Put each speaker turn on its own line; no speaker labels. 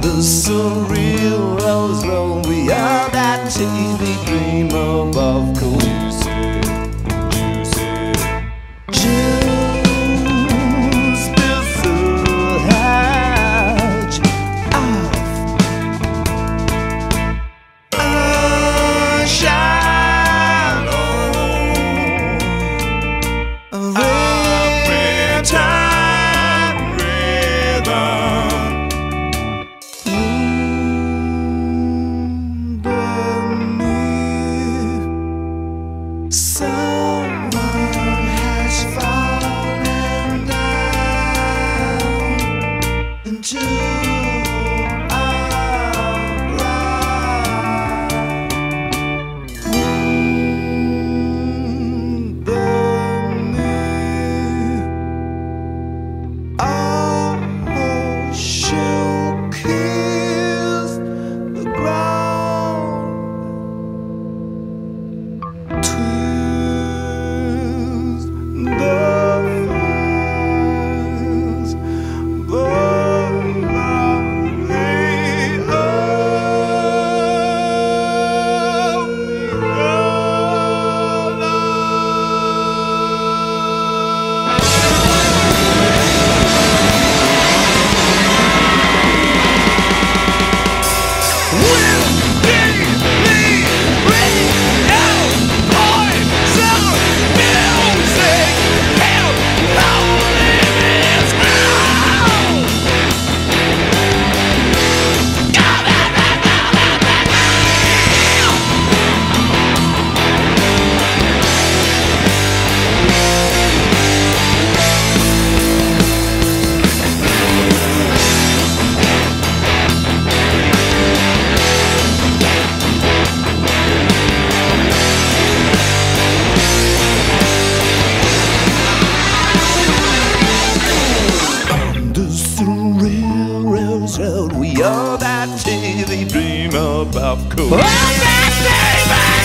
The surreal rose roll are that TV dream above cool. Rose We are that TV dream about cool. Oh, baby!